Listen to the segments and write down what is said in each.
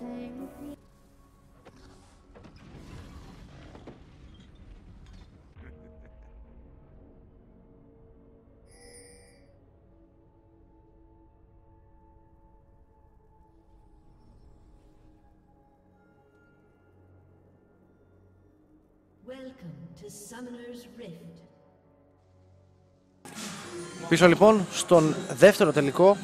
Welcome to Summoner's Rift. Πίσω λοιπόν στον δεύτερο τελικό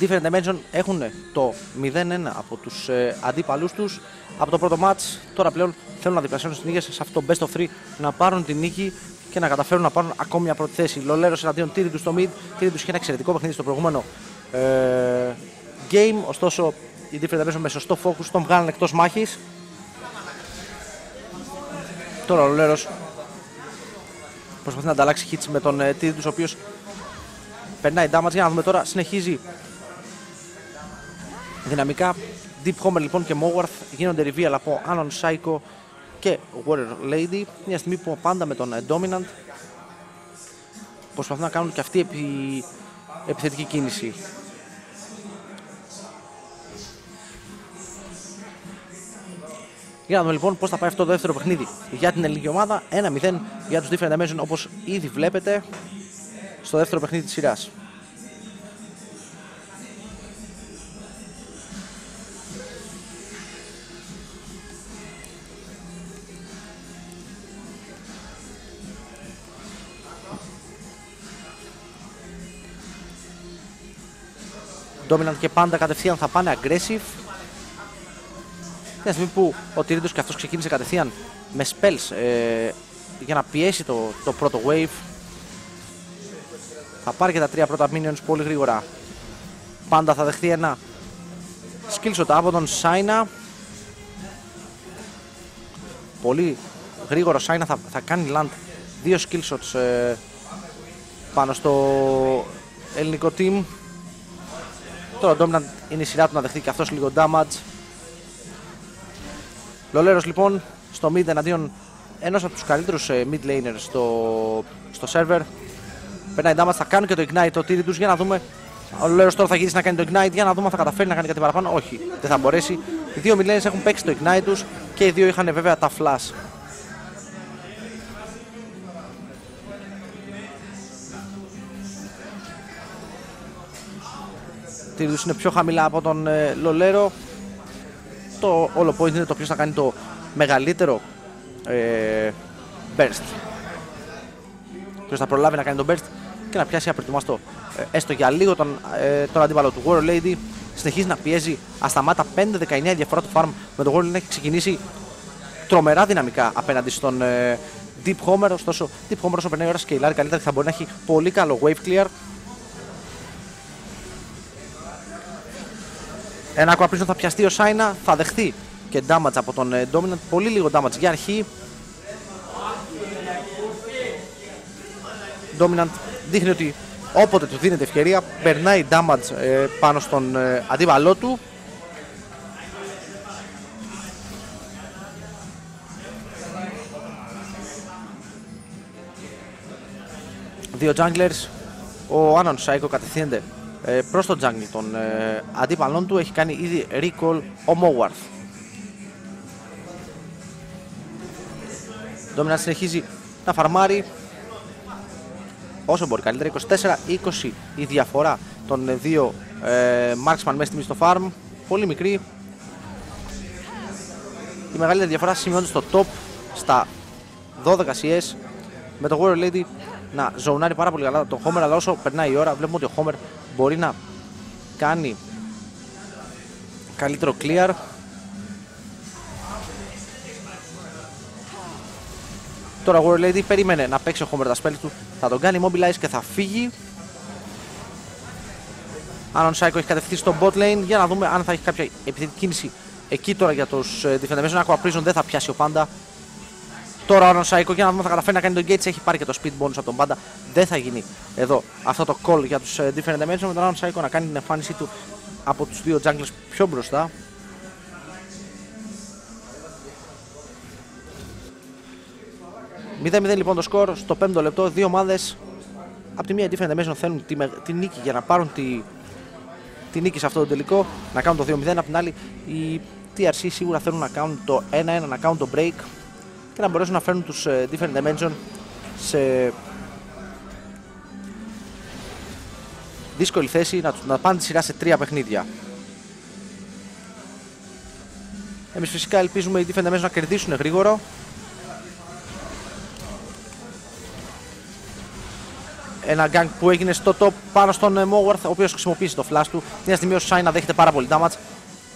Different Dimension έχουν το 0-1 από τους ε, αντίπαλούς τους από το πρώτο match. Τώρα πλέον θέλουν να διπλασιάσουν τις νίκες σε αυτό το best of 3 να πάρουν την νίκη και να καταφέρουν να πάρουν ακόμη μια πρώτη θέση. Λολέρος εναντίον Τύρι τους στο mid. Τύρι τους είχε ένα εξαιρετικό παιχνίδι στο προηγούμενο ε, game. Ωστόσο οι Different Dimension με σωστό focus τον βγάλαν εκτός μάχης. Τώρα ο Λολέρος προσπαθεί να ανταλλάξει hits με τον ε, Τύρι ο οποίος περνάει damage. Για να δούμε τώρα, συνεχίζει δυναμικά. Deep Homer λοιπόν και Mowarth γίνονται reveal από Anon Psycho και Warrior Lady. Μια στιγμή που πάντα με τον ε, Dominant προσπαθούν να κάνουν και αυτή επι... επιθετική κίνηση. Για να δούμε λοιπόν πώς θα πάει αυτό το δεύτερο παιχνίδι για την ελληνική ομάδα. 1-0 για τους Different Dimension όπως ήδη βλέπετε στο δεύτερο παιχνίδι της σειράς. Dominant και πάντα κατευθείαν θα πάνε aggressive. Μια στιγμή που ο Τυρίδος και αυτός ξεκίνησε κατευθείαν με spells ε, για να πιέσει το, το πρώτο wave. Θα πάρει και τα τρία πρώτα minions πολύ γρήγορα. Πάντα θα δεχτεί ένα skill shot από τον Σάινα. Πολύ γρήγορο Σάινα θα, θα κάνει land δύο skill shots ε, πάνω στο ελληνικό team. Τώρα ο Dominant είναι η σειρά του να δεχτεί και αυτός λίγο damage. Λολέρος λοιπόν στο mid εναντίον ενός από τους καλύτερους ε, mid laners στο, στο server. Περνάει damage, θα κάνουν και το ignite το τύρι τους για να δούμε. Ο Λολέρος τώρα θα γυρίσει να κάνει το ignite για να δούμε αν θα καταφέρει να κάνει κάτι παραπάνω. Όχι, δεν θα μπορέσει. Οι δύο mid laners έχουν παίξει το ignite τους και οι δύο είχαν βέβαια τα flash. Τύριδους είναι πιο χαμηλά από τον ε, Λολέρο. Το όλο point είναι το ποιος θα κάνει το μεγαλύτερο ε, burst. Ποιος θα προλάβει να κάνει το burst και να πιάσει απροετοιμαστό. Ε, έστω για λίγο τον, ε, τον αντίπαλο του Warrior Lady. Συνεχίζει να πιέζει ασταμάτα 5-19 διαφορά του farm με το Warrior Lady έχει ξεκινήσει τρομερά δυναμικά απέναντι στον ε, Deep Homer. Ωστόσο, Deep Homer όσο περνάει η ώρα σκελάρει καλύτερα θα μπορεί να έχει πολύ καλό wave clear. Ένα ακόμα θα πιαστεί ο Σάινα, θα δεχθεί και damage από τον ε, Dominant. Πολύ λίγο damage για αρχή. Dominant δείχνει ότι όποτε του δίνεται ευκαιρία περνάει damage ε, πάνω στον ε, αντίπαλό του. Δύο junglers. Ο Anon Psycho κατευθύνεται ε, προς τον jungle των ε, αντίπαλων του. Έχει κάνει ήδη recall ο Mowarth. Dominant συνεχίζει να φαρμάρει όσο μπορεί καλύτερα. 24-20 η διαφορά των ε, δύο ε, marksman μέσα στο farm. Πολύ μικρή. Η μεγαλύτερη διαφορά σημειώνεται στο top στα 12 CS με το Warrior Lady να ζωνάρει πάρα πολύ καλά τον Homer αλλά όσο περνάει η ώρα βλέπουμε ότι ο Homer μπορεί να κάνει καλύτερο clear Τώρα ο Warrior Lady περίμενε να παίξει ο Homer τα spells του θα τον κάνει mobilize και θα φύγει Αν ο Psycho έχει κατευθύνει στο bot lane για να δούμε αν θα έχει κάποια επιθετική κίνηση εκεί τώρα για τους uh, defenders. Aqua Prison δεν θα πιάσει ο Panda Τώρα ο Psycho για να δούμε θα καταφέρει να κάνει τον Gates. Έχει πάρει και το speed bonus από τον Πάντα. Δεν θα γίνει εδώ αυτό το call για τους uh, different dimensions. Με τον Psycho να κάνει την εμφάνισή του από τους δύο junglers πιο μπροστά. Μηδέν λοιπόν το σκορ στο 5ο λεπτό. Δύο ομάδες από τη μία different dimension θέλουν τη, τη νίκη για να πάρουν τη, τη νίκη σε αυτό το τελικό, να κάνουν το 2-0. Απ' την άλλη, οι TRC σίγουρα θέλουν να κάνουν το 1-1, να κάνουν το break και να μπορέσουν να φέρουν τους ε, Different Dimension σε δύσκολη θέση να, να πάνε τη σειρά σε τρία παιχνίδια. Εμείς φυσικά ελπίζουμε οι defender να κερδίσουν γρήγορο. Ένα γκάγκ που έγινε στο top πάνω στον ε, Μόγουαρθ, ο οποίος χρησιμοποιεί το flash του. Μια στιγμή ο Σάινα δέχεται πάρα πολύ damage.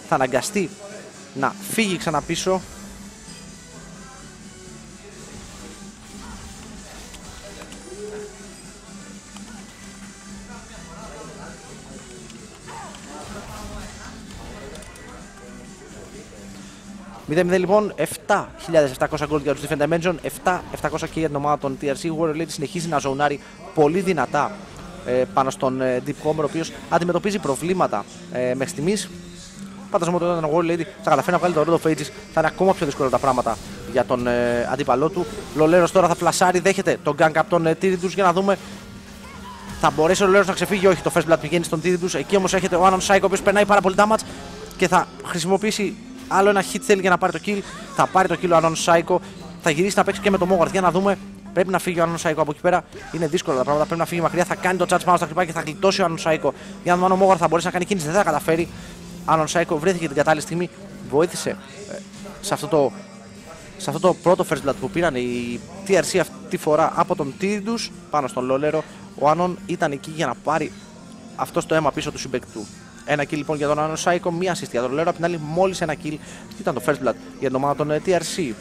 Θα αναγκαστεί να φύγει ξανά πίσω. 0-0 λοιπόν, 7.700 gold για τους Different Dimension, 7.700 και για την ομάδα των TRC. Ο Warrior Lady συνεχίζει να ζωνάρει πολύ δυνατά ε, πάνω στον ε, Deep Homer, ο οποίος αντιμετωπίζει προβλήματα ε, μέχρι στιγμής. Φανταζόμαι ότι όταν ο Warrior Lady θα καταφέρει να βγάλει το Road of Ages, θα είναι ακόμα πιο δύσκολο τα πράγματα για τον ε, αντίπαλό του. Λολέρος τώρα θα φλασάρει, δέχεται τον gank από τον ε, Τύρι για να δούμε θα μπορέσει ο Λολέρος να ξεφύγει. Όχι, το First Blood πηγαίνει στον Τύρι Εκεί όμως έχετε ο Anon Σάικο, ο οποίος περνάει πάρα πολύ damage και θα χρησιμοποιήσει Άλλο ένα hit θέλει για να πάρει το kill. Θα πάρει το kill ο Anon Psycho. Θα γυρίσει να παίξει και με το Mogarth για να δούμε. Πρέπει να φύγει ο Anon Psycho από εκεί πέρα. Είναι δύσκολα τα πράγματα. Πρέπει να φύγει μακριά. Θα κάνει το charge πάνω στα χτυπά και θα γλιτώσει ο Anon Psycho. Για να δούμε αν ο Mogarth θα μπορέσει να κάνει κίνηση. Δεν θα καταφέρει. Anon Psycho βρέθηκε την κατάλληλη στιγμή. Βοήθησε ε, σε αυτό το, σε αυτό το πρώτο first blood που πήραν οι TRC αυτή τη φορά από τον Tidus πάνω στον Λόλερο. Ο Anon ήταν εκεί για να πάρει αυτός το αίμα πίσω του συμπέκτη του. Ένα kill λοιπόν για τον Άνω Σάικο, μία assist για τον Λέρο. Απ' την άλλη, μόλις ένα kill ήταν το first blood για την ομάδα των ε, TRC.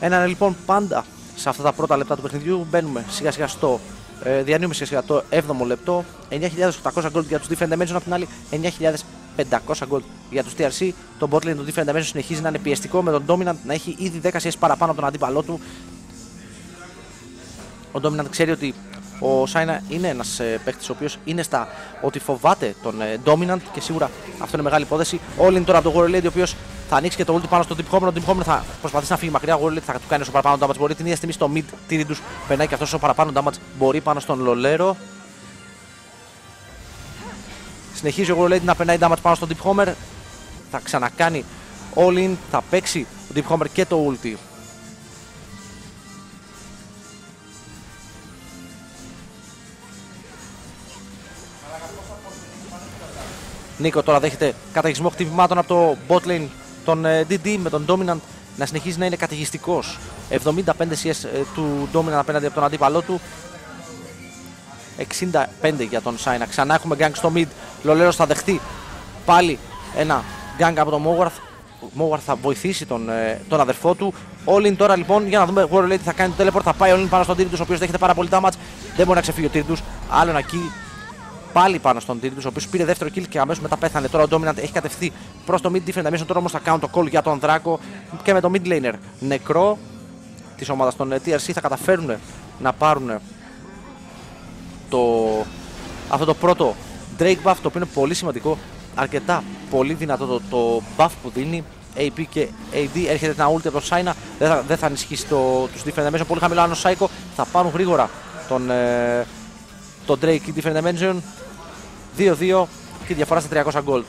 Ένα λοιπόν πάντα σε αυτά τα πρώτα λεπτά του παιχνιδιού μπαίνουμε σιγά σιγά στο ε, διανύουμε σιγά σιγά το 7ο λεπτό 9.800 gold για τους Defend Dimension απ' την άλλη 9.500 gold για τους TRC το botlane του Defend Dimension συνεχίζει να είναι πιεστικό με τον Dominant να έχει ήδη 10 CS παραπάνω από τον αντίπαλό του ο Dominant ξέρει ότι ο Σάινα είναι ένας ε, παίκτης ο οποίος είναι στα ότι φοβάται τον ε, Dominant και σίγουρα αυτό είναι μεγάλη υπόθεση. Όλοι είναι τώρα από τον Warlord ο οποίος θα ανοίξει και το ulti πάνω στο Deep Homer. Ο Deep Homer θα προσπαθήσει να φύγει μακριά. Ο Warlord θα του κάνει όσο παραπάνω damage μπορεί. Την ίδια στιγμή στο mid Tyridus περνάει και αυτός όσο παραπάνω damage μπορεί πάνω στον Λολέρο. Συνεχίζει ο Warlord να περνάει damage πάνω στον Deep Homer. Θα ξανακάνει all in. Θα παίξει ο Deep Homer και το ulti. Νίκο τώρα δέχεται καταιγισμό χτυπημάτων από το bot lane των DD ε, με τον Dominant να συνεχίζει να είναι καταιγιστικός. 75 CS ε, του Dominant απέναντι από τον αντίπαλό του. 65 για τον Σάινα. Ξανά έχουμε gang στο mid. Λολέρος θα δεχτεί πάλι ένα gang από τον Mowarth. Mowarth θα βοηθήσει τον, ε, τον αδερφό του. All in τώρα λοιπόν για να δούμε. Warrior Lady θα κάνει το teleport. Θα πάει all in πάνω στον Tyritus ο οποίος δέχεται πάρα πολύ damage. Δεν μπορεί να ξεφύγει ο Tyritus. Άλλο ένα kill πάλι πάνω στον Τίριτου, ο οποίος πήρε δεύτερο kill και αμέσως μετά πέθανε. Τώρα ο Dominant έχει κατευθεί προς το mid defense dimension. Τώρα όμως θα κάνουν το call για τον Δράκο και με το mid laner νεκρό της ομάδας των TRC θα καταφέρουν να πάρουν το, αυτό το πρώτο Drake buff το οποίο είναι πολύ σημαντικό. Αρκετά πολύ δυνατό το, το buff που δίνει. AP και AD έρχεται ένα ulti από το Σάινα. Δεν θα, δεν θα ενισχύσει το, τους defense dimension. Πολύ χαμηλό. Αν ο Σάικο θα πάρουν γρήγορα τον, ε, το Drake Different Dimension 2-2 και διαφορά στα 300 gold.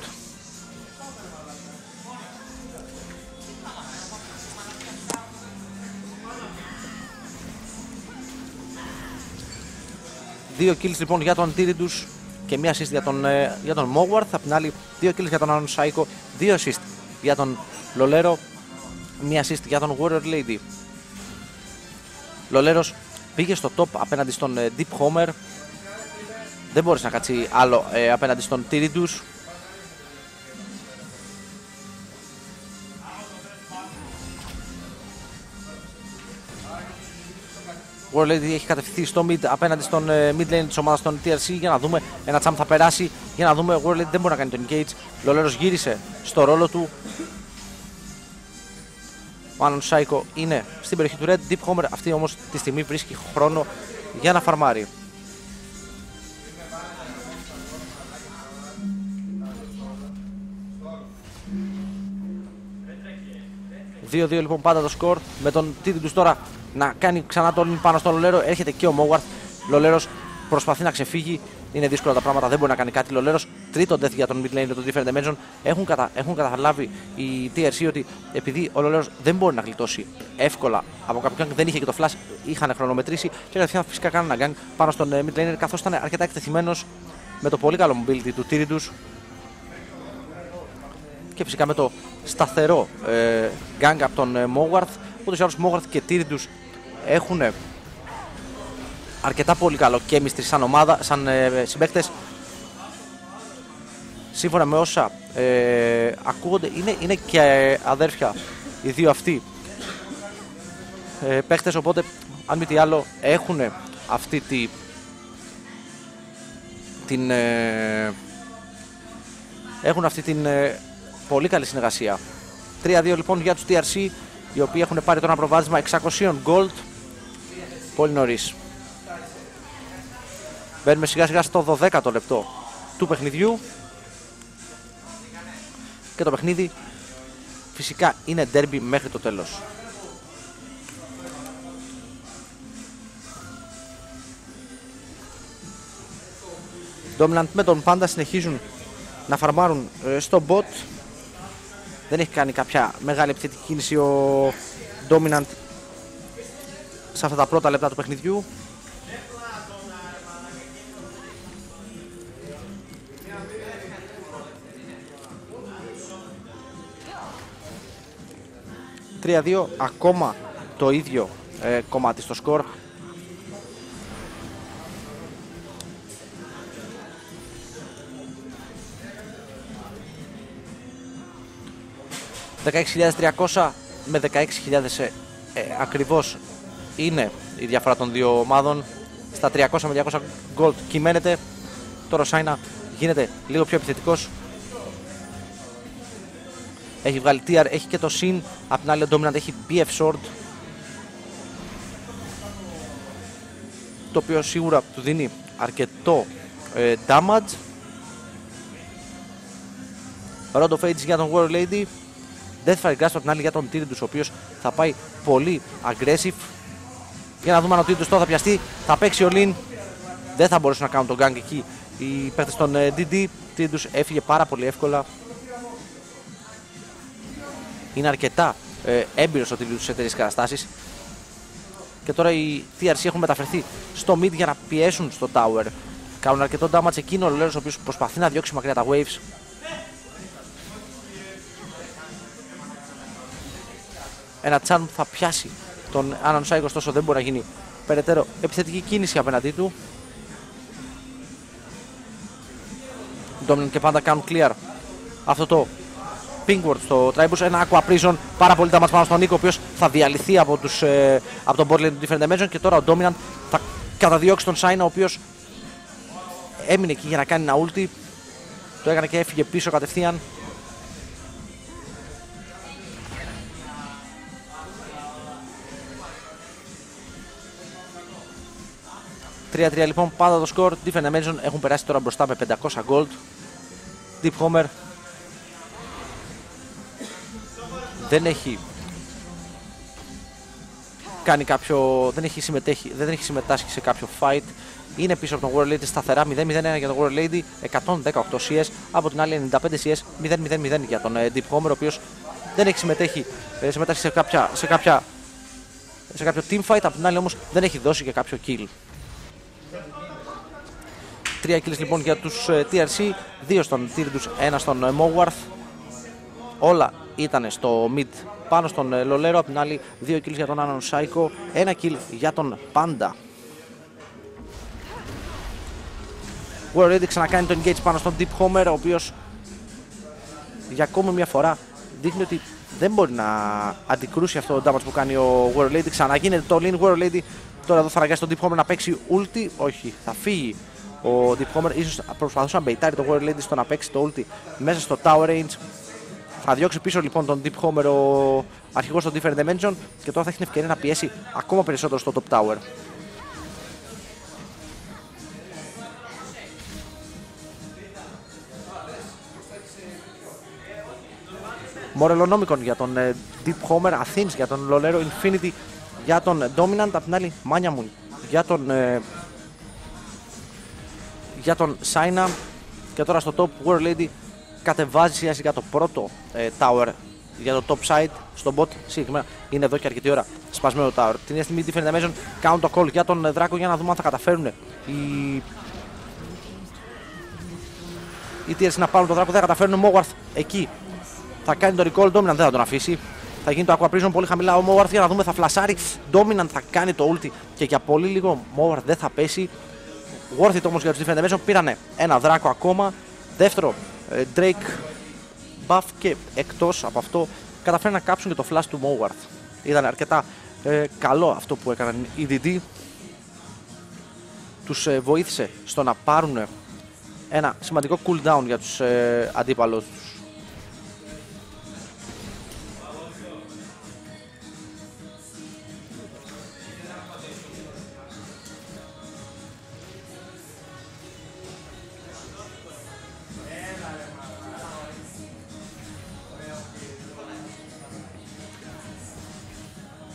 Δύο kills λοιπόν για τον Tyridus και μία assist για τον, ε, για τον Mowarth. Απ' την άλλη, δύο kills για τον Anon Psycho, δύο assist για τον Lolero, μία assist για τον Warrior Lady. Λολέρος πήγε στο top απέναντι στον ε, Deep Homer δεν μπορείς να κάτσει άλλο ε, απέναντι στον Τυρίτους. World Lady έχει κατευθυνθεί στο mid απέναντι στον ε, mid lane της ομάδας των TRC για να δούμε ένα τσάμπ θα περάσει για να δούμε World Lady δεν μπορεί να κάνει τον engage. Λολέρος γύρισε στο ρόλο του. Ο Anon Psycho είναι στην περιοχή του Red. Deep Homer αυτή όμως τη στιγμή βρίσκει χρόνο για να φαρμάρει. 2-2 λοιπόν πάντα το σκορ. Με τον Τίντιντους τώρα να κάνει ξανά τον πάνω στον Λολέρο. Έρχεται και ο Μόγουαρθ. Λολέρος προσπαθεί να ξεφύγει. Είναι δύσκολα τα πράγματα, δεν μπορεί να κάνει κάτι. Λολέρος τρίτο death για τον mid lane, τον different dimension. Έχουν, κατα... έχουν καταλάβει οι TRC ότι επειδή ο Λολέρος δεν μπορεί να γλιτώσει εύκολα από κάποιον δεν είχε και το flash, είχαν χρονομετρήσει και κατευθείαν φυσικά κάνουν ένα gang πάνω στον ε, mid laner καθώς ήταν αρκετά εκτεθειμένος με το πολύ καλό mobility του Tyridus και φυσικά με το σταθερό ε, gang από τον ε, Mowarth. Ούτως ή άλλως Mowarth και Tyridus έχουν αρκετά πολύ καλό chemistry σαν ομάδα, σαν ε, συμπαίκτες. Σύμφωνα με όσα ε, ακούγονται, είναι, είναι και ε, αδέρφια οι δύο αυτοί ε, παίχτες, οπότε αν μη τι άλλο έχουν αυτή τη, την, ε, έχουν αυτή την ε, πολύ καλή συνεργασία. 3-2 λοιπόν για τους TRC, οι οποίοι έχουν πάρει τώρα ένα προβάδισμα 600 gold. Πολύ νωρίς. Μπαίνουμε σιγά σιγά στο 12ο λεπτό του παιχνιδιού. Και το παιχνίδι φυσικά είναι derby μέχρι το τέλος. Dominant με τον Πάντα συνεχίζουν να φαρμάρουν ε, στο bot. Δεν έχει κάνει κάποια μεγάλη επιθετική κίνηση ο Dominant σε αυτά τα πρώτα λεπτά του παιχνιδιού. ...3-2 ακόμα το ίδιο ε, κομμάτι στο σκορ 16.300 με 16.000 ε, ε, ακριβώς είναι η διαφορά των δύο ομάδων. Στα 300 με 200 gold κυμαίνεται. Τώρα ο Σάινα γίνεται λίγο πιο επιθετικός. Έχει βγάλει TR, έχει και το Sin. Απ' την άλλη ο Dominant έχει BF Sword. Το οποίο σίγουρα του δίνει αρκετό ε, damage. Rod of Ages για τον War Lady. Deathfire Grasp από την άλλη για τον Tyridus, ο οποίος θα πάει πολύ aggressive. Για να δούμε αν ο Tyridus τώρα θα πιαστεί. Θα παίξει ο Lin. Δεν θα μπορέσουν να κάνουν τον gang εκεί οι παίχτε των DD. Ε, Tyridus έφυγε πάρα πολύ εύκολα. Είναι αρκετά ε, έμπειρος ο Tyridus σε τέτοιε καταστάσεις. Και τώρα οι TRC έχουν μεταφερθεί στο mid για να πιέσουν στο tower. Κάνουν αρκετό damage εκείνο ο Λέρος ο οποίος προσπαθεί να διώξει μακριά τα waves. ένα τσάν που θα πιάσει τον Άναν Σάικο, ωστόσο δεν μπορεί να γίνει περαιτέρω επιθετική κίνηση απέναντί του. Dominant και πάντα κάνουν clear αυτό το Pinkworth στο Tribus. Ένα Aqua Prison, πάρα πολύ damage πάνω στον Νίκο, ο οποίος θα διαλυθεί από, τους, ε, από τον board του Different Dimension. Και τώρα ο Dominant θα καταδιώξει τον Σάινα, ο οποίος έμεινε εκεί για να κάνει ένα ulti. Το έκανε και έφυγε πίσω κατευθείαν. 3-3 λοιπόν πάντα το σκορ. Different Dimension έχουν περάσει τώρα μπροστά με 500 gold. Deep Homer δεν έχει κάνει κάποιο. Δεν έχει, συμμετέχει, δεν έχει συμμετάσχει σε κάποιο fight. Είναι πίσω από τον World Lady σταθερά 0-0-1 για τον World Lady, 118 CS. Από την άλλη 95 CS, 0-0-0 για τον ε, Deep Homer, ο οποίος δεν έχει συμμετέχει, ε, συμμετάσχει σε, κάποια, σε, κάποια, σε κάποιο team fight. Από την άλλη όμως δεν έχει δώσει και κάποιο kill. Τρία kills λοιπόν για τους ε, TRC, δύο στον Tyridus, ένα στον ε, Mowarth. Όλα ήταν στο mid πάνω στον ε, Λολέρο, απ' την άλλη δύο kills για τον Άννον Psycho, ένα kill για τον Panda. War Ready ξανακάνει τον engage πάνω στον Deep Homer, ο οποίος για ακόμη μια φορά δείχνει ότι δεν μπορεί να αντικρούσει αυτό το damage που κάνει ο War Lady. Ξαναγίνεται το Lean War Lady. Τώρα εδώ θα αναγκάσει τον Deep Homer να παίξει ulti. Όχι, θα φύγει ο Deep Homer ίσως προσπαθούσε να μπεϊτάρει το Warrior Lady στο να παίξει το ulti μέσα στο Tower Range. Θα διώξει πίσω λοιπόν τον Deep Homer ο αρχηγός των Different Dimension και τώρα θα έχει την ευκαιρία να πιέσει ακόμα περισσότερο στο Top Tower. Μορελονόμικον για τον ε, Deep Homer, Athens για τον Lolero Infinity, για τον Dominant, απ' την άλλη Μάνια μου για τον, ε, για τον Σάινα και τώρα στο top World Lady κατεβάζει σιγά σιγά το πρώτο ε, tower για το top side στο bot συγκεκριμένα είναι εδώ και αρκετή ώρα σπασμένο το tower. Την ίδια στιγμή Different Dimension κάνουν το call για τον Δράκο για να δούμε αν θα καταφέρουν οι οι TRC να πάρουν τον Δράκο, δεν θα καταφέρουν. Ο Mowarth εκεί θα κάνει το recall. Dominant δεν θα τον αφήσει. Θα γίνει το Aqua Prison πολύ χαμηλά. Ο Mowarth για να δούμε θα φλασάρει. Dominant θα κάνει το ulti και για πολύ λίγο Mowarth δεν θα πέσει. Worth it όμως για τους Different Dimension. Πήρανε ένα Δράκο ακόμα. Δεύτερο ε, Drake buff και εκτός από αυτό καταφέρουν να κάψουν και το flash του Mowarth. Ήταν αρκετά ε, καλό αυτό που έκαναν οι DD. Τους ε, βοήθησε στο να πάρουν ένα σημαντικό cooldown για τους ε, αντίπαλους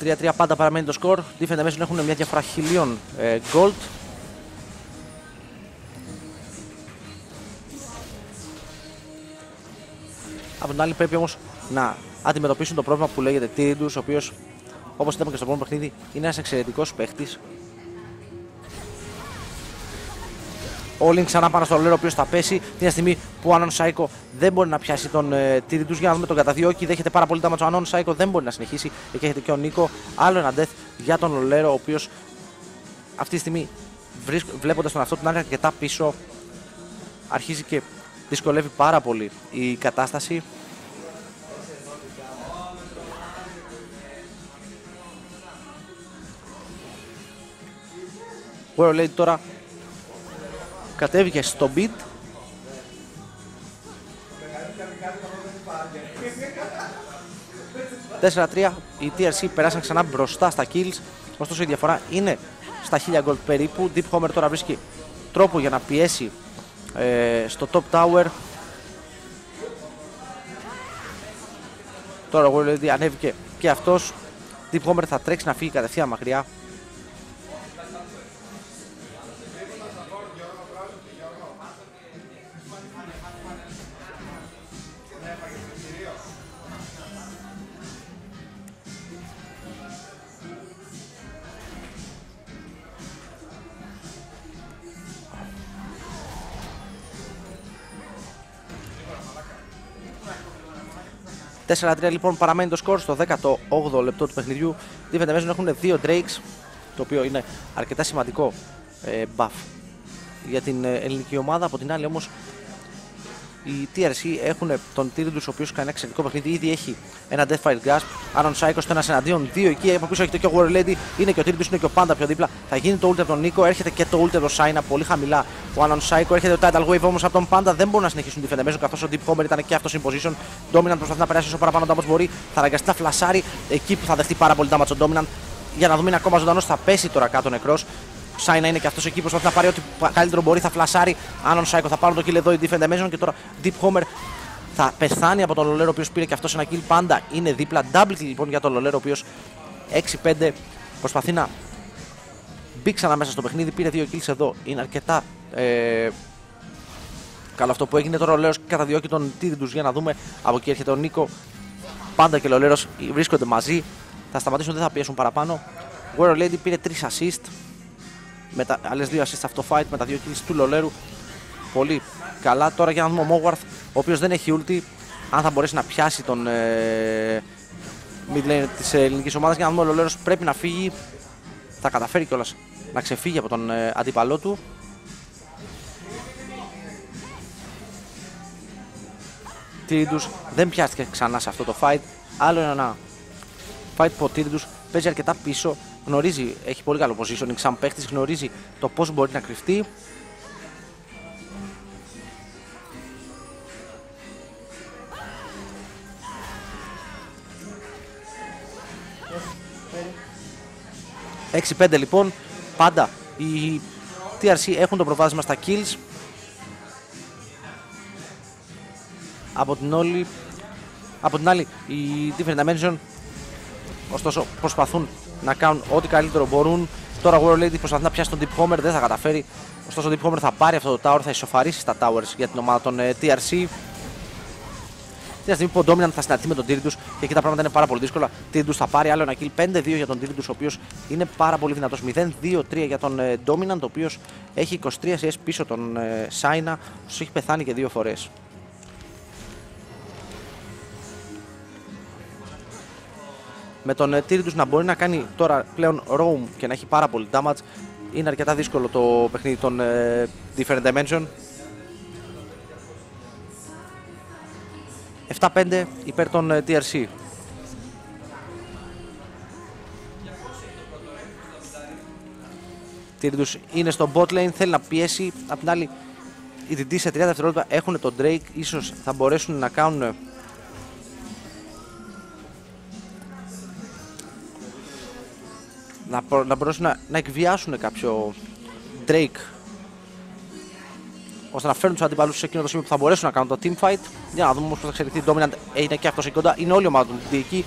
τους. Τρία-τρία πάντα παραμένει το σκορ. Defend Dimension έχουν μια διαφορά χιλίων ε, gold. Από την άλλη, πρέπει όμως να αντιμετωπίσουν το πρόβλημα που λέγεται Τύριντου, ο οποίος, όπως είδαμε και στο πρώτο παιχνίδι, είναι ένας εξαιρετικός παίχτης. Ο Link ξανά πάνω στο Λέρο, ο οποίος θα πέσει την στιγμή που ο Anon Psycho δεν μπορεί να πιάσει τον ε, Τύριντου. Για να δούμε τον κατά δύο. Όχι, δέχεται πάρα πολύ τάματο. Ο Anon Psycho δεν μπορεί να συνεχίσει. Εκεί έχετε και ο Νίκο. Άλλο ένα death για τον Λολέρο, ο οποίος αυτή τη στιγμή βλέποντας τον αυτό του να είναι αρκετά πίσω, αρχίζει και δυσκολεύει πάρα πολύ η κατάσταση. Ο λέει τώρα κατέβηκε στο beat. Τέσσερα τρία, οι TRC περάσαν ξανά μπροστά στα kills, ωστόσο η διαφορά είναι στα 1000 gold περίπου. Deep Homer τώρα βρίσκει τρόπο για να πιέσει ε, στο top tower. Τώρα ο δηλαδή ανέβηκε και αυτός. Deep Homer θα τρέξει να φύγει κατευθείαν μακριά. 4-3 λοιπόν παραμένει το σκορ στο 18ο λεπτό του παιχνιδιού. Defend Dimension έχουν δύο Drakes, το οποίο είναι αρκετά σημαντικό ε, buff για την ε, ελληνική ομάδα. Από την άλλη όμως οι TRC έχουν τον Tyridus, ο οποίος κάνει ένα εξαιρετικό παιχνίδι. Ήδη έχει ένα Deathfire Grasp. Άρον Psycho στο ένα εναντίον, δύο εκεί. Από πίσω έχετε και ο War Lady. Είναι και ο Tyridus, είναι και ο Panda πιο δίπλα. Θα γίνει το ult από τον Νίκο. Έρχεται και το ult από τον Σάινα πολύ χαμηλά. Ο Άρον Psycho έρχεται το Tidal Wave όμως από τον Panda. Δεν μπορούν να συνεχίσουν τη φεντεμέζο καθώς ο Deep Homer ήταν και αυτός in position. Dominant προσπαθεί να περάσει όσο παραπάνω όπω μπορεί. Θα αναγκαστεί να φλασάρει εκεί που θα δεχτεί πάρα πολύ damage ο Dominant. Για να δούμε είναι ακόμα ζωντανός. Θα πέσει τώρα κάτω νεκρός. Σάινα είναι και αυτός εκεί προσπαθεί να πάρει ό,τι καλύτερο μπορεί. Θα φλασάρει. Αν ο Σάικο θα πάρουν το kill εδώ η Defend Dimension και τώρα Deep Homer θα πεθάνει από τον Λολέρο ο οποίος πήρε και αυτός ένα kill. Πάντα είναι δίπλα. Double kill λοιπόν για τον Λολέρο ο οποίος 6-5 προσπαθεί να μπει ξανά μέσα στο παιχνίδι. Πήρε δύο kills εδώ. Είναι αρκετά ε, καλό αυτό που έγινε. Τώρα ο Λολέρο καταδιώκει τον Τίριντου για να δούμε. Από εκεί έρχεται ο Νίκο. Πάντα και ο Λολέρο βρίσκονται μαζί. Θα σταματήσουν, δεν θα πιέσουν παραπάνω. World Lady πήρε 3 assist με τα άλλες δύο assist αυτό fight με τα δύο kills του Λολέρου. Πολύ καλά. Τώρα για να δούμε ο Mowarth, ο οποίος δεν έχει ulti, αν θα μπορέσει να πιάσει τον ε, mid lane της ελληνικής ομάδας. Για να δούμε ο Λολέρος πρέπει να φύγει. Θα καταφέρει κιόλας να ξεφύγει από τον ε, αντίπαλό του. Τύριντους δεν πιάστηκε ξανά σε αυτό το fight. Άλλο ένα fight που ο Τύριντους παίζει αρκετά πίσω γνωρίζει, έχει πολύ καλό positioning σαν παίχτης, γνωρίζει το πώς μπορεί να κρυφτεί. Έξι λοιπόν, πάντα οι TRC έχουν το προβάδισμα στα kills. Από την όλη Από την άλλη, οι Different Dimension ωστόσο προσπαθούν να κάνουν ό,τι καλύτερο μπορούν. Τώρα World Lady προσπαθεί να πιάσει τον Deep Homer, δεν θα καταφέρει. Ωστόσο, ο Deep Homer θα πάρει αυτό το tower, θα ισοφαρίσει στα towers για την ομάδα των ε, TRC. Τη στιγμή που ο Dominant θα συναντηθεί με τον Tyridus και εκεί τα πράγματα είναι πάρα πολύ δύσκολα. Tyridus θα πάρει άλλο ένα kill 5-2 για τον Tyridus, ο οποίος είναι πάρα πολύ δυνατός. 0-2-3 για τον ε, Dominant, ο οποίος έχει 23 CS πίσω τον ε, Saina, ο έχει πεθάνει και δύο φορές. Με τον ε, Tyridus να μπορεί να κάνει τώρα πλέον roam και να έχει πάρα πολύ damage, είναι αρκετά δύσκολο το παιχνίδι των ε, Different Dimension. 7-5 υπέρ των ε, TRC. Τίριντους είναι στο bot lane, θέλει να πιέσει. Απ' την άλλη, οι DD σε 30 δευτερόλεπτα έχουν τον Drake. Ίσως θα μπορέσουν να κάνουν ε, να, να μπορέσουν να, να εκβιάσουν κάποιο Drake ώστε να φέρουν τους αντιπαλούς σε εκείνο το σημείο που θα μπορέσουν να κάνουν το team fight. Για να δούμε όμως πώς θα εξελιχθεί. Dominant είναι και αυτός εκεί κοντά. Είναι όλη η ομάδα του εκεί.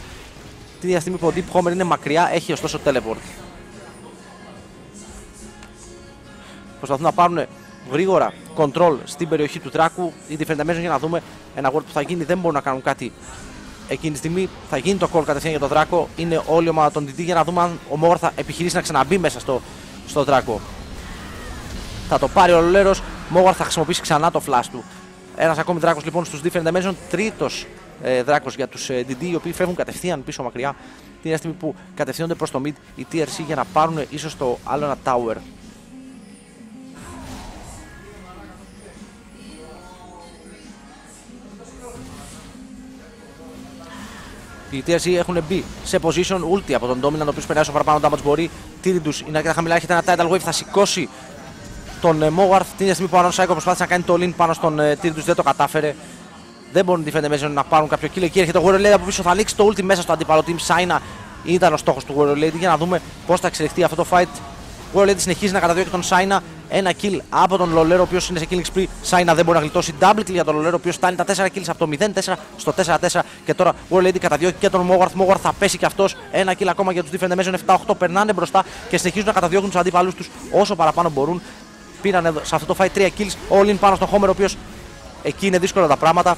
Την ίδια στιγμή που ο Deep Homer είναι μακριά, έχει ωστόσο teleport. Προσπαθούν να πάρουν γρήγορα control στην περιοχή του τράκου. Οι defender για να δούμε ένα word που θα γίνει. Δεν μπορούν να κάνουν κάτι εκείνη τη στιγμή. Θα γίνει το call κατευθείαν για τον Δράκο. Είναι όλη η ομάδα των DD για να δούμε αν ο Μόρ θα επιχειρήσει να ξαναμπεί μέσα στο, στο Δράκο. Θα το πάρει ο Λολέρος. Μόγουαρ θα χρησιμοποιήσει ξανά το flash του. Ένας ακόμη δράκος λοιπόν στους Different Dimension. Τρίτος ε, δράκος για τους ε, DD οι οποίοι φεύγουν κατευθείαν πίσω μακριά. Την στιγμή που κατευθύνονται προς το mid οι TRC για να πάρουν ίσως το άλλο ένα tower. Οι TRC έχουν μπει σε position ulti από τον Dominant, ο οποίο περνάει όσο παραπάνω damage μπορεί. Τίριντους είναι αρκετά χαμηλά, έχετε ένα tidal wave, θα σηκώσει τον ε, Μόγουαρθ την ίδια στιγμή που ο Ανών Σάικο προσπάθησε να κάνει το link πάνω στον ε, Τίρντου, δεν το κατάφερε. Δεν μπορούν οι defender μέσα να πάρουν κάποιο kill. Εκεί έρχεται ο Warrior Lady από πίσω, θα ανοίξει το ulti μέσα στο αντίπαλο team. Σάινα ήταν ο στόχος του Warrior Lady για να δούμε πώς θα εξελιχθεί αυτό το fight. Ο Warrior Lady συνεχίζει να καταδιώκει τον Σάινα. Ένα kill από τον Λολέρο, ο οποίος είναι σε killing spree. Σάινα δεν μπορεί να γλιτώσει. Double kill για τον Λολέρο, ο οποίος φτάνει τα 4 kills από το 0-4 στο 4-4. Και τώρα ο Warrior Lady καταδιώκει και τον Μόγουαρθ. Μόγουαρθ θα πέσει και αυτός. Ένα kill ακόμα για τους defender μέσα 7-8. Περνάνε μπροστά και συνεχίζουν να καταδιώκουν τους αντίπαλου τους όσο παραπάνω μπορούν πήραν σε αυτό το fight 3 kills. All in πάνω στον Homer, ο οποίος εκεί είναι δύσκολα τα πράγματα.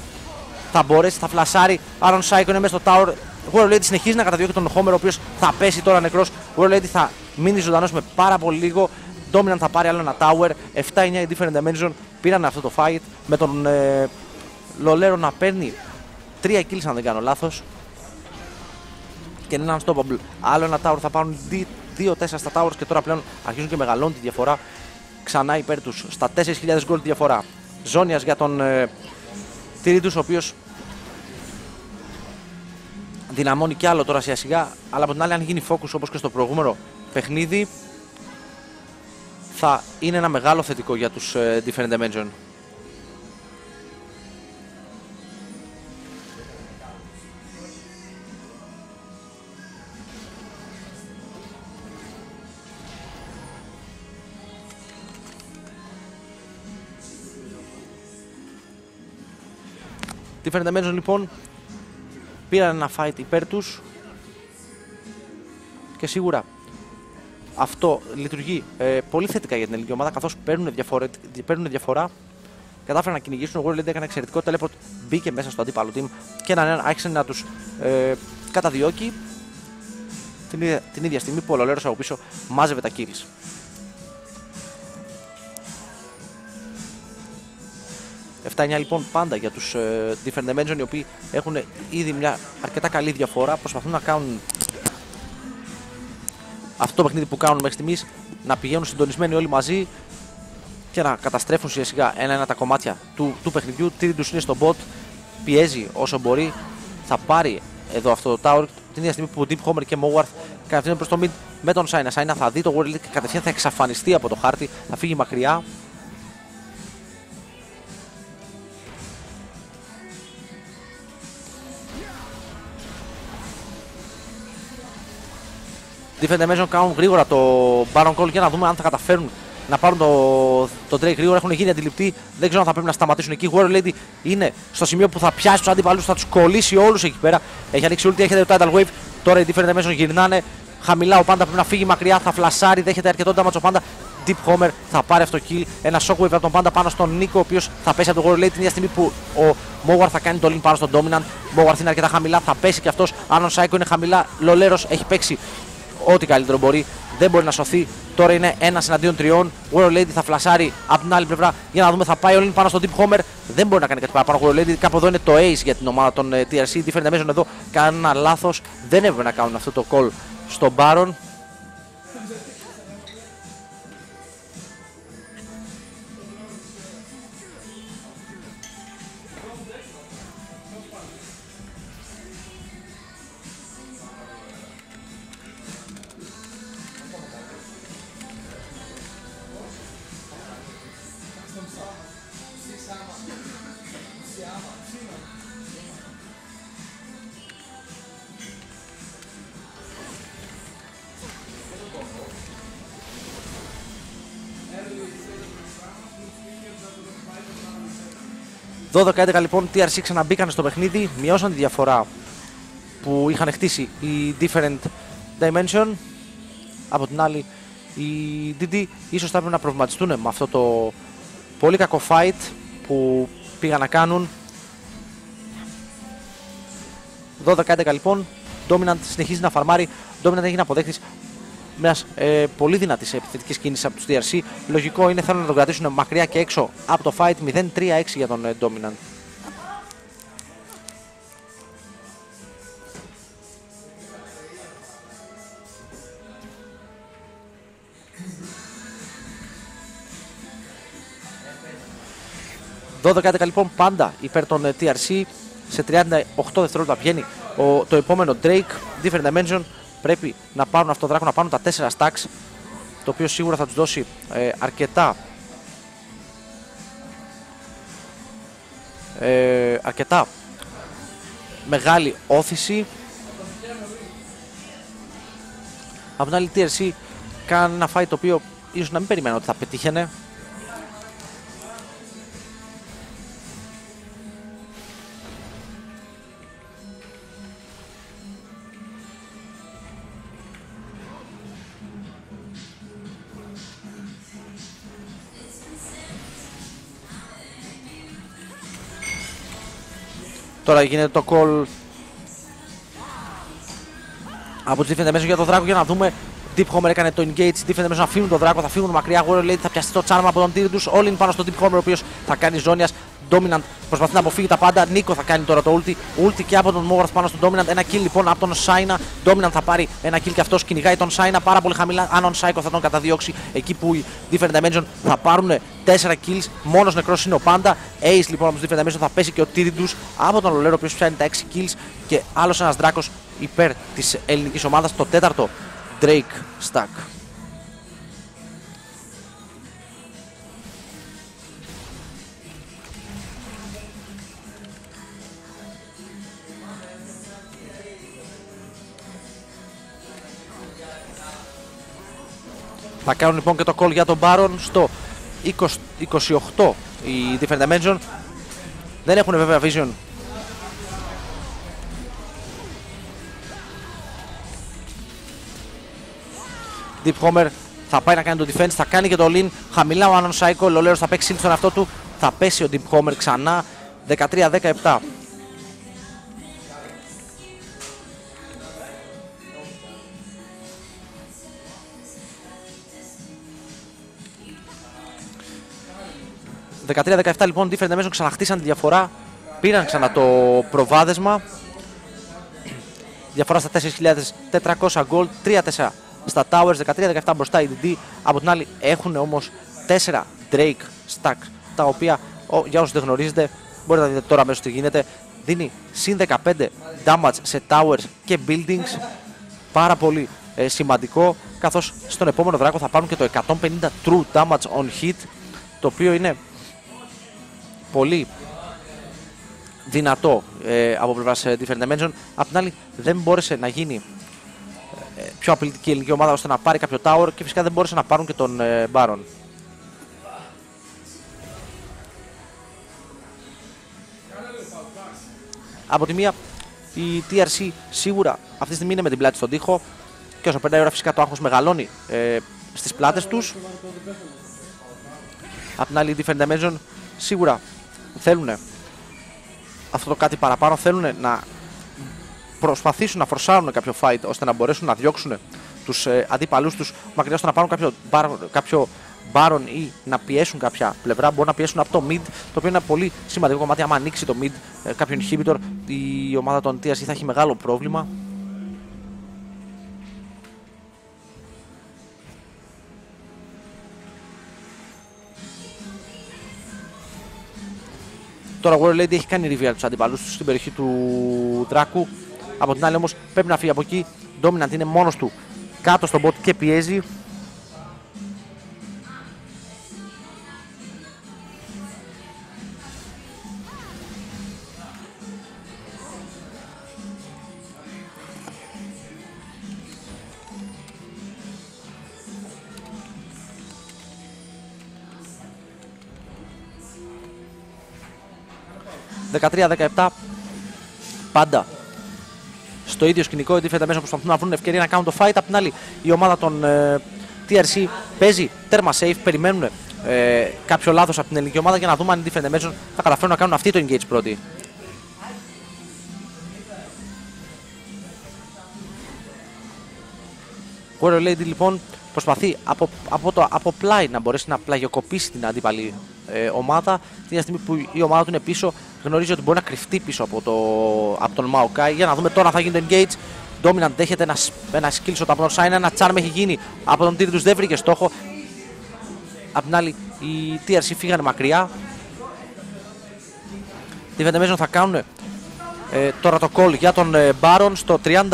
Θα μπορέσει, θα φλασάρει. Άρον Σάικο είναι μέσα στο tower. World Lady συνεχίζει να καταδιώκει τον Homer, ο οποίος θα πέσει τώρα νεκρός. World Lady θα μείνει ζωντανός με πάρα πολύ λίγο. Dominant θα πάρει άλλο ένα tower. 7-9 different dimension πήραν αυτό το fight. Με τον ε, Λολέρο να παίρνει 3 kills αν δεν κάνω λάθος. Και είναι ένα unstoppable. Άλλο ένα tower θα πάρουν 2-4 στα towers και τώρα πλέον αρχίζουν και μεγαλώνουν τη διαφορά ξανά υπέρ τους στα 4.000 γκολ διαφορά. Ζώνιας για τον ε, του, ο οποίος δυναμώνει κι άλλο τώρα σιγά σιγά. Αλλά από την άλλη, αν γίνει focus όπως και στο προηγούμενο παιχνίδι, θα είναι ένα μεγάλο θετικό για τους ε, Different Dimension. Different Dimension λοιπόν πήραν ένα fight υπέρ τους και σίγουρα αυτό λειτουργεί ε, πολύ θετικά για την ελληνική ομάδα καθώς παίρνουν, παίρνουν διαφορά κατάφεραν να κυνηγήσουν. Ο World έκανε εξαιρετικό teleport, μπήκε μέσα στο αντίπαλο team και να άρχισε να τους ε, καταδιώκει την ίδια, την ίδια στιγμή που ο Λολέρος από πίσω μάζευε τα kills. 7-9 λοιπόν πάντα για τους uh, Different Dimension οι οποίοι έχουν ήδη μια αρκετά καλή διαφορά. Προσπαθούν να κάνουν αυτό το παιχνίδι που κάνουν μέχρι στιγμής να πηγαίνουν συντονισμένοι όλοι μαζί και να καταστρέφουν σιγά σιγά ένα-ένα τα κομμάτια του, του παιχνιδιού. Τι τους είναι στο bot, πιέζει όσο μπορεί, θα πάρει εδώ αυτό το tower. Την ίδια στιγμή που ο Deep Homer και Mowarth κατευθύνουν προς το mid με τον Σάινα. Σάινα θα δει το World και κατευθείαν θα εξαφανιστεί από το χάρτη, θα φύγει μακριά. Defend Dimension κάνουν γρήγορα το Baron Call για να δούμε αν θα καταφέρουν να πάρουν το, το Drake γρήγορα. Έχουν γίνει αντιληπτοί. Δεν ξέρω αν θα πρέπει να σταματήσουν εκεί. Η Warrior Lady είναι στο σημείο που θα πιάσει τους αντιπαλούς, θα τους κολλήσει όλους εκεί πέρα. Έχει ανοίξει όλη έχετε το Tidal Wave. Τώρα οι different dimensions γυρνάνε. Χαμηλά ο Πάντα πρέπει να φύγει μακριά. Θα φλασάρει, δέχεται αρκετό damage ο Πάντα. Deep Homer θα πάρει αυτό το kill. Ένα shockwave από τον Πάντα πάνω στον Νίκο, ο οποίος θα πέσει από το Warrior Lady την ίδια στιγμή που ο Mowar θα κάνει το link πάνω στον Dominant. Mowar είναι αρκετά χαμηλά, θα πέσει και αυτός. Αν ο Psycho είναι χαμηλά, Λολέρο έχει παίξει ό,τι καλύτερο μπορεί. Δεν μπορεί να σωθεί. Τώρα είναι ένα εναντίον τριών. World Lady θα φλασάρει από την άλλη πλευρά για να δούμε. Θα πάει όλοι πάνω στο Deep Homer. Δεν μπορεί να κάνει κάτι παραπάνω. World Lady κάπου εδώ είναι το ace για την ομάδα των ε, TRC. Different Dimension εδώ κάνουν ένα λάθος. Δεν έπρεπε να κάνουν αυτό το call στον Baron. 12-11 λοιπόν TRC ξαναμπήκαν στο παιχνίδι, μειώσαν τη διαφορά που είχαν χτίσει οι Different Dimension. Από την άλλη, οι DD ίσως θα έπρεπε να προβληματιστούν με αυτό το πολύ κακό fight που πήγαν να κάνουν. 12-11 λοιπόν, Dominant συνεχίζει να φαρμάρει, Dominant έχει να αποδέχτης μιας ε, πολύ δυνατής επιθετικής κίνησης από τους DRC. Λογικό είναι θέλουν να τον κρατήσουν μακριά και έξω από το fight 0-3-6 για τον ε, Dominant. 12-11 λοιπόν πάντα υπέρ των ε, TRC. Σε 38 δευτερόλεπτα βγαίνει ο, το επόμενο Drake. Different Dimension πρέπει να πάρουν αυτό το δράκο, να πάρουν τα 4 stacks. Το οποίο σίγουρα θα τους δώσει ε, αρκετά. Ε, αρκετά μεγάλη όθηση. Από την άλλη, TRC κάνει ένα fight το οποίο ίσως να μην περιμένω ότι θα πετύχαινε. Τώρα γίνεται το call από τους defender μέσα για τον Δράκο για να δούμε. Deep Homer έκανε το engage. Defender μέσα να φύγουν τον Δράκο, θα φύγουν μακριά. Warrior Lady θα πιαστεί το charm από τον τύρι τους. Όλοι πάνω στο Deep Homer ο οποίος θα κάνει ζώνιας. Dominant προσπαθεί να αποφύγει τα πάντα. Νίκο θα κάνει τώρα το ulti. Ulti και από τον Mogarth πάνω στον Dominant. Ένα kill λοιπόν από τον Saina. Dominant θα πάρει ένα kill και αυτός κυνηγάει τον Saina πάρα πολύ χαμηλά. Αν ο Psycho θα τον καταδιώξει εκεί που οι Different Dimension θα πάρουν 4 kills. Μόνος νεκρός είναι ο Πάντα. Ace λοιπόν από τους Different Dimension θα πέσει και ο Τύριντου από τον Ολέρο ο οποίος πιάνει τα 6 kills. Και άλλος ένας Δράκος υπέρ της ελληνικής ομάδας. Το τέταρτο Drake Stack. Θα κάνουν λοιπόν και το call για τον Baron στο 20, 28 η Different Dimension. Δεν έχουν βέβαια vision. Deep Homer θα πάει να κάνει το defense, θα κάνει και το lean. Χαμηλά ο Anon Psycho, Λολέρος θα παίξει στον αυτό του. Θα πέσει ο Deep Homer ξανά. 13-17. 13-17 λοιπόν, different dimension ξαναχτίσαν τη διαφορά. Πήραν ξανά το προβάδεσμα. Διαφορά στα 4.400 gold, 3-4 στα towers, 13-17 μπροστά οι DD. Από την άλλη έχουν όμως 4 Drake stacks, τα οποία για όσους δεν γνωρίζετε, μπορείτε να δείτε τώρα μέσα τι γίνεται. Δίνει συν 15 damage σε towers και buildings. Πάρα πολύ ε, σημαντικό, καθώς στον επόμενο δράκο θα πάρουν και το 150 true damage on hit, το οποίο είναι πολύ δυνατό ε, από πλευράς ε, Different Dimension. Απ' την άλλη, δεν μπόρεσε να γίνει ε, πιο απειλητική ελληνική ομάδα ώστε να πάρει κάποιο tower και φυσικά δεν μπόρεσε να πάρουν και τον ε, Από τη μία, η TRC σίγουρα αυτή τη στιγμή είναι με την πλάτη στον τοίχο και όσο περνάει η ώρα φυσικά το άγχος μεγαλώνει ε, στις πλάτες τους. Απ' την άλλη, η Different Dimension σίγουρα θέλουν αυτό το κάτι παραπάνω, θέλουν να προσπαθήσουν να φορσάρουν κάποιο fight ώστε να μπορέσουν να διώξουν τους ε, αντίπαλούς τους μακριά ώστε να πάρουν κάποιο, κάποιο Baron ή να πιέσουν κάποια πλευρά. Μπορούν να πιέσουν από το mid, το οποίο είναι ένα πολύ σημαντικό κομμάτι. Άμα ανοίξει το mid ε, κάποιο inhibitor, η ομάδα των TRC θα έχει μεγάλο πρόβλημα. Τώρα ο Warrior Lady έχει κάνει reveal τους αντιπαλούς τους στην περιοχή του Δράκου. Από την άλλη όμως πρέπει να φύγει από εκεί. Dominant είναι μόνος του κάτω στον bot και πιέζει. 13-17 πάντα στο ίδιο σκηνικό. Οι Defender μέσα προσπαθούν να βρουν ευκαιρία να κάνουν το fight. Απ' την άλλη, η ομάδα των ε, TRC παίζει τέρμα safe, περιμένουν ε, κάποιο λάθος από την ελληνική ομάδα για να δούμε αν οι Defender μέσα θα καταφέρουν να κάνουν αυτή το engage πρώτη. Warrior Lady λοιπόν προσπαθεί από, από, το, από πλάι να μπορέσει να πλαγιοκοπήσει την αντίπαλη ε, ομάδα. Την στιγμή που η ομάδα του είναι πίσω, γνωρίζει ότι μπορεί να κρυφτεί πίσω από, το, από τον Maokai. Για να δούμε τώρα θα γίνει το engage. Dominant δέχεται ένα, ένα skill shot από τον Σάινα. Ένα charm έχει γίνει από τον Τίρτου, δεν βρήκε στόχο. Απ' την άλλη, οι TRC φύγανε μακριά. Τη Vendemation θα κάνουν ε, τώρα το call για τον ε, Baron στο 32.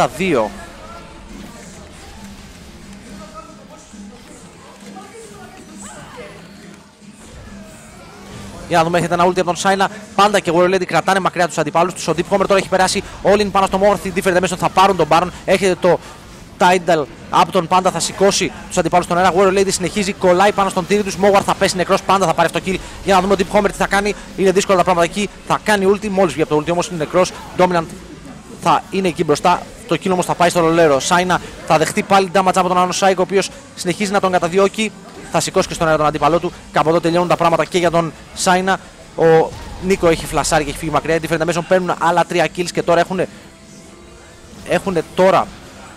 Για να δούμε, έχετε ένα ulti από τον Σάινα. Πάντα και Warrior Lady κρατάνε μακριά τους αντιπάλους τους. Ο Deep Homer τώρα έχει περάσει όλοι πάνω στο Morph. Οι Different Dimension θα πάρουν τον Baron. Έχετε το Tidal από τον Πάντα θα σηκώσει τους αντιπάλους στον αέρα. Warrior Lady συνεχίζει, κολλάει πάνω στον τύρι τους. Mowar θα πέσει νεκρός. Πάντα θα πάρει αυτό το kill. Για να δούμε ο Deep Homer τι θα κάνει. Είναι δύσκολα τα πράγματα εκεί. Θα κάνει ulti. Μόλις βγει από το ulti όμως είναι νεκρός. Dominant θα είναι εκεί μπροστά. Το kill όμως θα πάει στο Λολέρο. Σάινα θα δεχτεί πάλι damage από τον Άνω Σάικ ο οποίος συνεχίζει να τον καταδιώκει θα σηκώσει και στον αέρα τον αντίπαλό του. Κάπου εδώ τελειώνουν τα πράγματα και για τον Σάινα. Ο Νίκο έχει φλασάρει και έχει φύγει μακριά. Οι Different παίρνουν άλλα τρία kills και τώρα έχουν, έχουν τώρα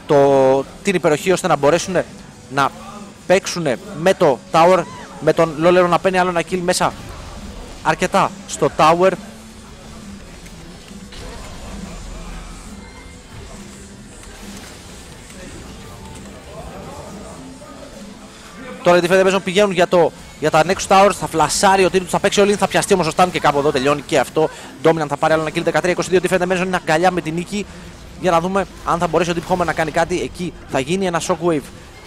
το, την υπεροχή ώστε να μπορέσουν να παίξουν με το Tower. Με τον Λόλερο να παίρνει άλλο ένα kill μέσα αρκετά στο Tower. Τώρα οι defender πηγαίνουν για, το, για τα next towers. Θα φλασάρει ο Τίτλο, θα παίξει όλοι. Θα πιαστεί όμω ο Stan και κάπου εδώ τελειώνει και αυτό. Dominant θα πάρει άλλο ένα kill 13-22. Defender είναι αγκαλιά με την νίκη. Για να δούμε αν θα μπορέσει ο Deep Homer να κάνει κάτι. Εκεί θα γίνει ένα shockwave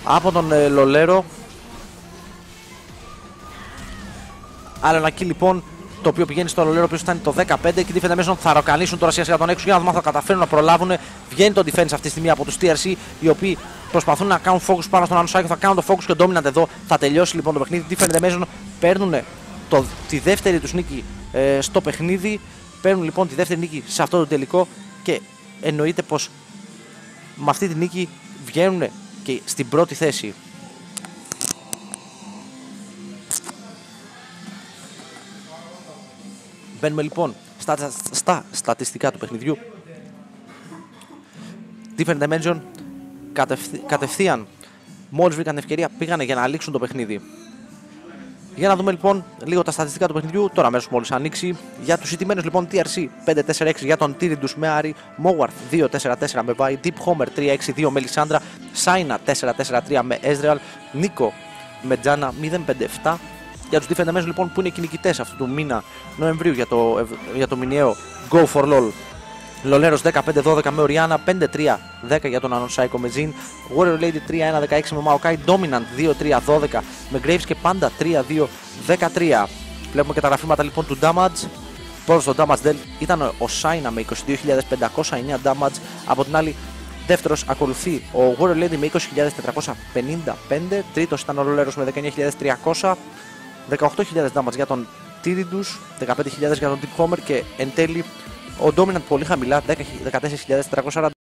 από τον ε, Λολέρο. Άλλο ένα kill λοιπόν το οποίο πηγαίνει στο Λολέρο, που ήταν το 15 και οι Defender θα ροκανίσουν τώρα σιγά σιγά τον έξω για να δούμε αν θα καταφέρουν να προλάβουν. Βγαίνει το defense αυτή τη στιγμή από τους TRC, οι οποίοι προσπαθούν να κάνουν focus πάνω στον Ανουσάκη. Θα κάνουν το focus και dominant εδώ. Θα τελειώσει λοιπόν το παιχνίδι. Τι φαίνεται μέσα, παίρνουν το, τη δεύτερη τους νίκη ε, στο παιχνίδι. Παίρνουν λοιπόν τη δεύτερη νίκη σε αυτό το τελικό και εννοείται πως με αυτή τη νίκη βγαίνουν και στην πρώτη θέση. Μπαίνουμε λοιπόν στα, στα στατιστικά του παιχνιδιού. Different Dimension κατευθείαν, μόλις βρήκαν ευκαιρία, πήγανε για να λήξουν το παιχνίδι. Για να δούμε λοιπόν λίγο τα στατιστικά του παιχνιδιού. Τώρα αμέσως μόλις ανοίξει. Για τους ηττημένους λοιπόν TRC 5-4-6 για τον Τύριντου με Άρη. Mowarth 2-4-4 με Βάη. Deep Homer 3-6-2 με Λισάνδρα. Σάινα 4-4-3 με Ezreal. Νίκο με Τζάνα 0-5-7. Για τους Defenders λοιπόν που είναι κυνηγητές αυτού του μήνα Νοεμβρίου για το, για το μηνιαίο Go for LOL Λολέρο 15-12 με Οριάννα, 5-3-10 για τον Ανοσάικο με Τζιν, Warrior Lady 3-1-16 με Maokai, Dominant 2-3-12 με Graves και πάντα 3-2-13. Βλέπουμε και τα γραφήματα λοιπόν του damage. Πρώτο στο damage dealt ήταν ο Σάινα με 22.509 damage. Από την άλλη, δεύτερος ακολουθεί ο Warrior Lady με 20.455. Τρίτος ήταν ο Λολέρο με 19.300. 18.000 damage για τον Tididus, 15.000 για τον Deep Homer και εν τέλει Ο Dominant πολύ χαμηλά, 10 14.440.